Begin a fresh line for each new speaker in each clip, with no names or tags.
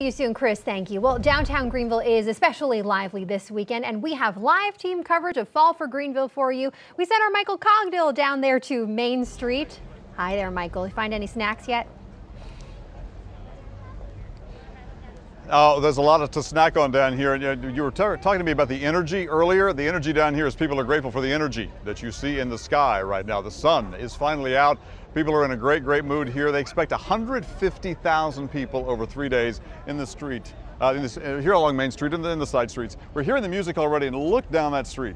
See you soon, Chris. Thank you. Well, downtown Greenville is especially lively this weekend, and we have live team coverage of Fall for Greenville for you. We sent our Michael Cogdill down there to Main Street. Hi there, Michael. You find any snacks yet?
Oh, there's a lot of to snack on down here. And You were talking to me about the energy earlier. The energy down here is people are grateful for the energy that you see in the sky right now. The sun is finally out. People are in a great, great mood here. They expect 150,000 people over three days in the street, uh, in this, uh, here along Main Street and in the side streets. We're hearing the music already and look down that street.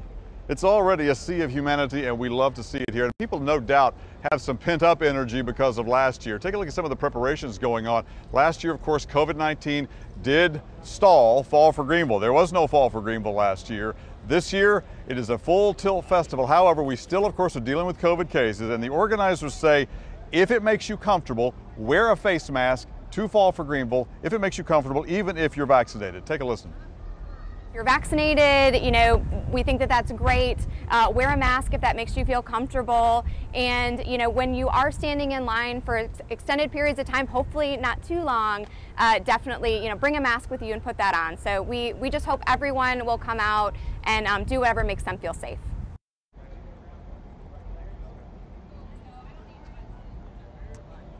It's already a sea of humanity and we love to see it here. And people no doubt have some pent up energy because of last year. Take a look at some of the preparations going on. Last year, of course, COVID-19 did stall Fall for Greenville. There was no Fall for Greenville last year. This year, it is a full tilt festival. However, we still, of course, are dealing with COVID cases, and the organizers say if it makes you comfortable, wear a face mask to Fall for Greenville if it makes you comfortable, even if you're vaccinated. Take a listen
you're vaccinated, you know, we think that that's great. Uh, wear a mask if that makes you feel comfortable. And, you know, when you are standing in line for ex extended periods of time, hopefully not too long, uh, definitely, you know, bring a mask with you and put that on. So we, we just hope everyone will come out and um, do whatever makes them feel safe.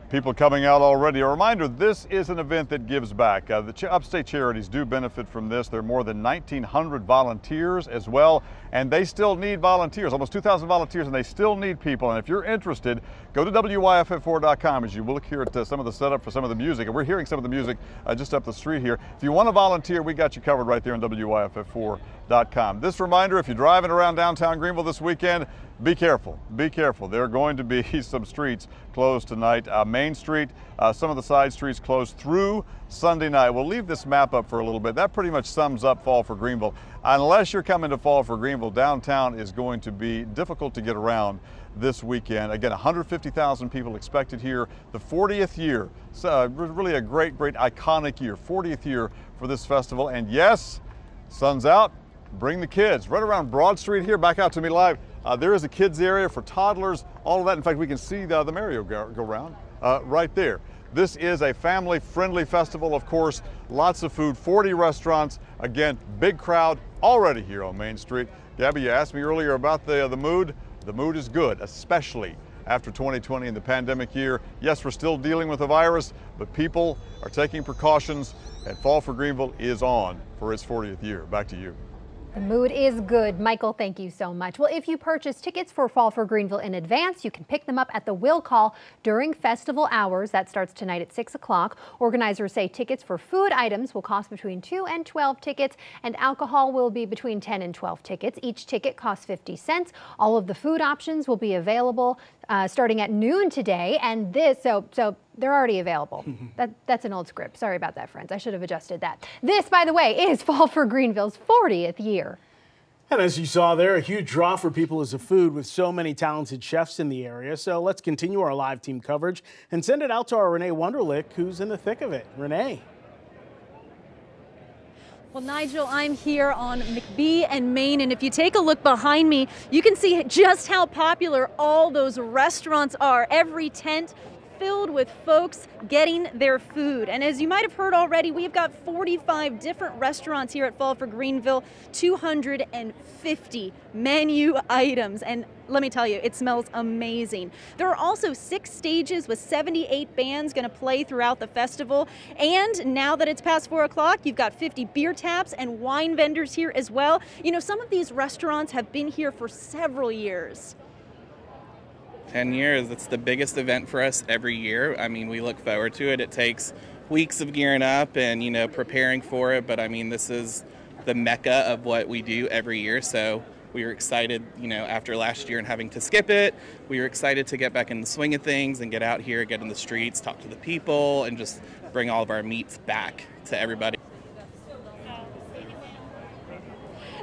People coming out already. A reminder, this is an event that gives back. Uh, the ch upstate charities do benefit from this. There are more than 1,900 volunteers as well, and they still need volunteers, almost 2,000 volunteers, and they still need people. And if you're interested, go to WYFF4.com as you look here at uh, some of the setup for some of the music. And we're hearing some of the music uh, just up the street here. If you want to volunteer, we got you covered right there on WYFF4.com. This reminder, if you're driving around downtown Greenville this weekend, be careful, be careful. There are going to be some streets closed tonight. Uh, Main Street, uh, some of the side streets closed through Sunday night. We'll leave this map up for a little bit. That pretty much sums up Fall for Greenville. Unless you're coming to Fall for Greenville, downtown is going to be difficult to get around this weekend. Again, 150,000 people expected here. The 40th year, so uh, really a great, great iconic year, 40th year for this festival. And yes, sun's out, bring the kids. Right around Broad Street here, back out to me live. Uh, there is a kids area for toddlers, all of that. In fact, we can see the, the merry-go-round uh, right there. This is a family-friendly festival, of course. Lots of food, 40 restaurants. Again, big crowd already here on Main Street. Gabby, you asked me earlier about the, uh, the mood. The mood is good, especially after 2020 and the pandemic year. Yes, we're still dealing with the virus, but people are taking precautions, and Fall for Greenville is on for its 40th year. Back to you.
The mood is good. Michael, thank you so much. Well, if you purchase tickets for Fall for Greenville in advance, you can pick them up at the will call during festival hours. That starts tonight at 6 o'clock. Organizers say tickets for food items will cost between 2 and 12 tickets, and alcohol will be between 10 and 12 tickets. Each ticket costs 50 cents. All of the food options will be available uh, starting at noon today, and this, so, so they're already available. Mm-hmm. that, that's an old script. Sorry about that, friends. I should have adjusted that. This, by the way, is Fall for Greenville's 40th year.
And as you saw there, a huge draw for people is the food with so many talented chefs in the area. So let's continue our live team coverage and send it out to our Renee Wunderlich, who's in the thick of it. Renee.
Well, Nigel, I'm here on McBee and Main, and if you take a look behind me, you can see just how popular all those restaurants are. Every tent filled with folks getting their food. And as you might have heard already, we've got 45 different restaurants here at Fall for Greenville, 250 menu items. And let me tell you, it smells amazing. There are also six stages with 78 bands going to play throughout the festival. And now that it's past four o'clock, you've got 50 beer taps and wine vendors here as well. You know, some of these restaurants have been here for several years.
10 years. It's the biggest event for us every year. I mean, we look forward to it. It takes weeks of gearing up and, you know, preparing for it. But I mean, this is the mecca of what we do every year. So we were excited, you know, after last year and having to skip it, we were excited to get back in the swing of things and get out here, get in the streets, talk to the people, and just bring all of our meats back to everybody.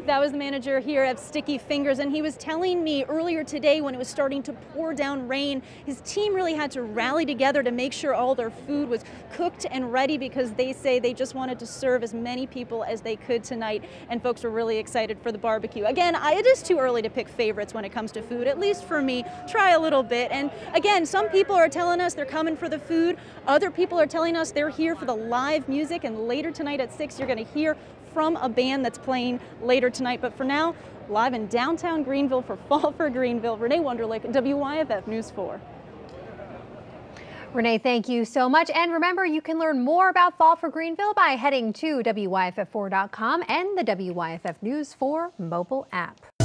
That was the manager here of Sticky Fingers, and he was telling me earlier today when it was starting to pour down rain, his team really had to rally together to make sure all their food was cooked and ready because they say they just wanted to serve as many people as they could tonight, and folks were really excited for the barbecue. Again, I, it is too early to pick favorites when it comes to food, at least for me. Try a little bit, and again, some people are telling us they're coming for the food, other people are telling us they're here for the live music, and later tonight at 6, you're going to hear from a band that's playing later tonight. But for now, live in downtown Greenville for Fall for Greenville, Renee Wunderlich, WYFF News 4.
Renee, thank you so much. And remember, you can learn more about Fall for Greenville by heading to WYFF4.com and the WYFF News 4 mobile app.